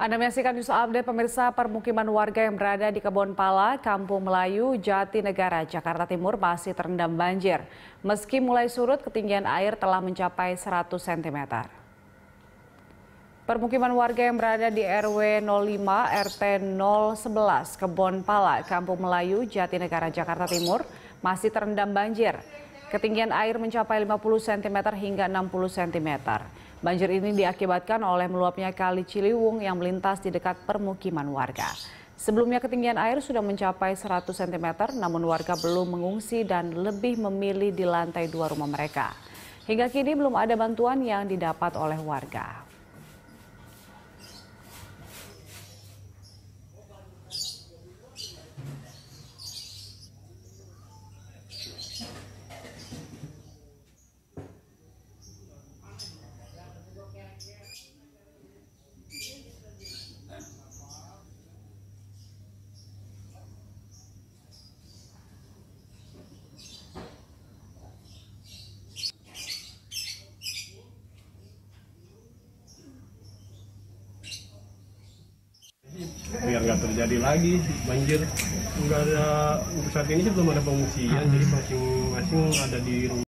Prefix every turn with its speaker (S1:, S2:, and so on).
S1: Anda menyaksikan news update pemirsa permukiman warga yang berada di Kebon Pala, Kampung Melayu, Jatinegara, Jakarta Timur masih terendam banjir. Meski mulai surut, ketinggian air telah mencapai 100 cm. Permukiman warga yang berada di RW 05 RT 011 Kebon Pala, Kampung Melayu, Jatinegara, Jakarta Timur masih terendam banjir. Ketinggian air mencapai 50 cm hingga 60 cm. Banjir ini diakibatkan oleh meluapnya kali Ciliwung yang melintas di dekat permukiman warga. Sebelumnya ketinggian air sudah mencapai 100 cm, namun warga belum mengungsi dan lebih memilih di lantai dua rumah mereka. Hingga kini belum ada bantuan yang didapat oleh warga.
S2: Biar nggak terjadi lagi banjir. Nggak ada saat ini sih belum ada pengungsian jadi masing-masing ada di rumah